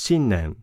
新年